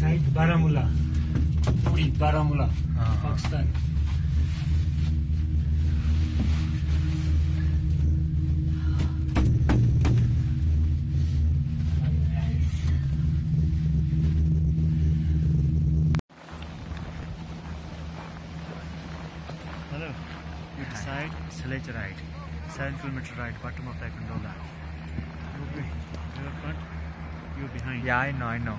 Side Baramulla Baramulla Pakistan Hello. You decide Sledge ride. Seven kilometer ride, bottom of lab. You be- you front, you behind. Yeah, I know, I know.